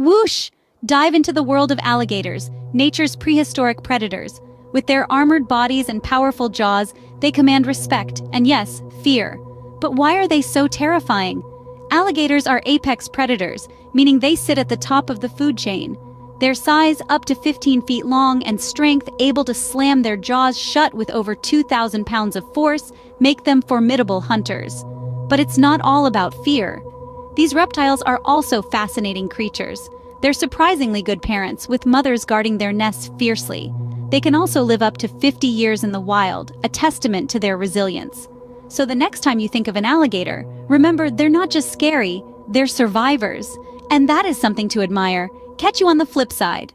Whoosh! Dive into the world of alligators, nature's prehistoric predators. With their armored bodies and powerful jaws, they command respect and, yes, fear. But why are they so terrifying? Alligators are apex predators, meaning they sit at the top of the food chain. Their size, up to 15 feet long, and strength, able to slam their jaws shut with over 2,000 pounds of force, make them formidable hunters. But it's not all about fear. These reptiles are also fascinating creatures. They're surprisingly good parents, with mothers guarding their nests fiercely. They can also live up to 50 years in the wild, a testament to their resilience. So the next time you think of an alligator, remember they're not just scary, they're survivors. And that is something to admire. Catch you on the flip side.